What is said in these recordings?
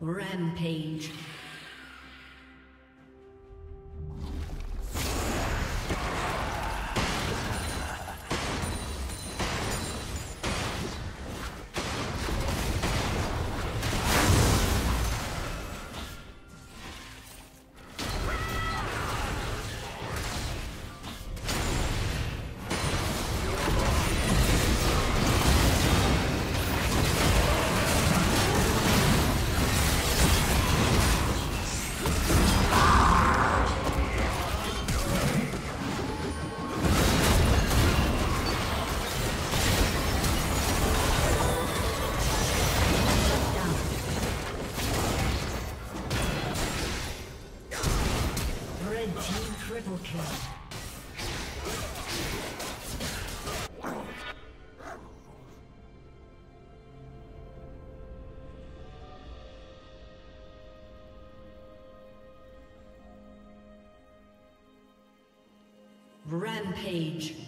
Rampage. Rampage.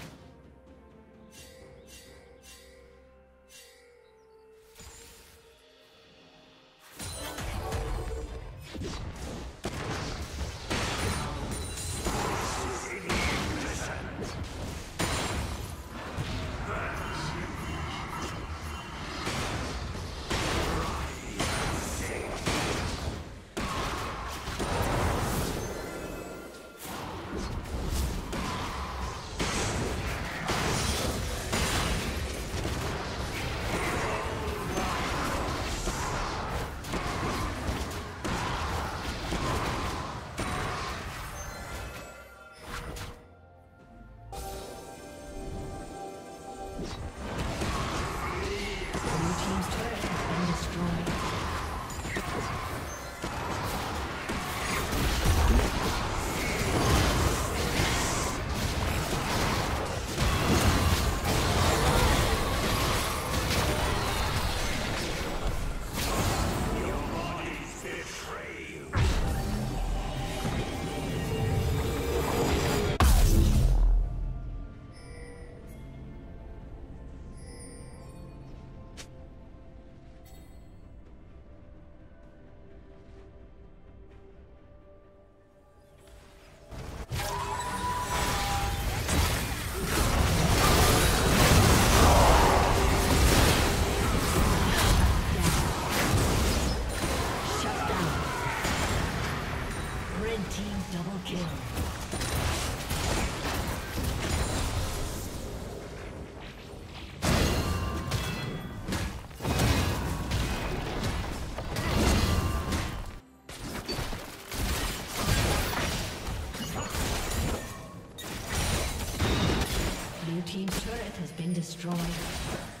has been destroyed.